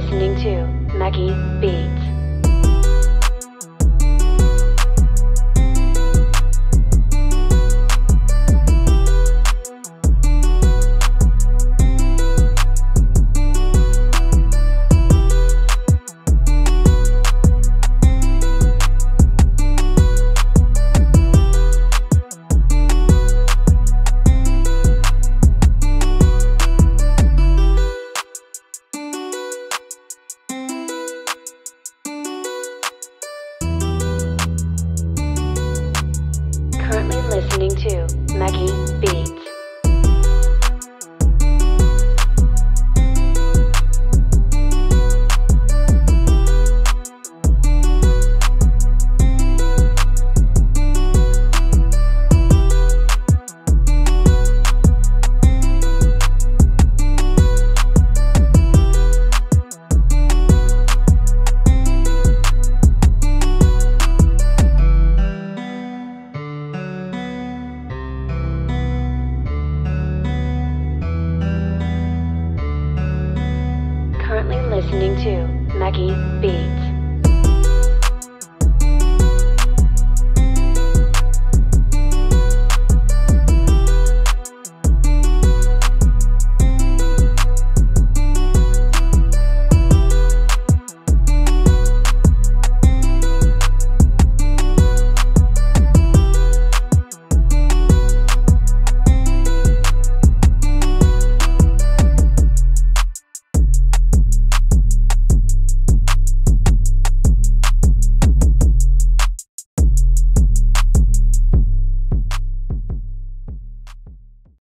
listening to Maggie Beats. Listening to Maggie Beats. listening to Maggie Beats.